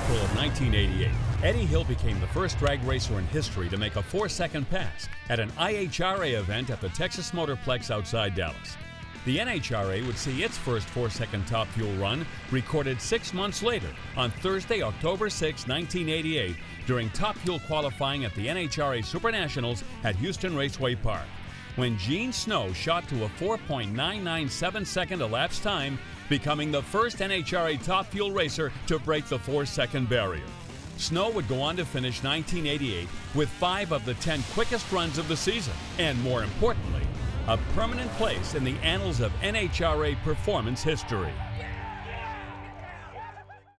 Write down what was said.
1988, Eddie Hill became the first drag racer in history to make a four second pass at an IHRA event at the Texas Motorplex outside Dallas. The NHRA would see its first four second top fuel run recorded six months later on Thursday, October 6, 1988, during top fuel qualifying at the NHRA Super Nationals at Houston Raceway Park when Gene Snow shot to a 4.997 second elapsed time, becoming the first NHRA top fuel racer to break the four second barrier. Snow would go on to finish 1988 with five of the 10 quickest runs of the season, and more importantly, a permanent place in the annals of NHRA performance history.